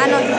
Ah, no,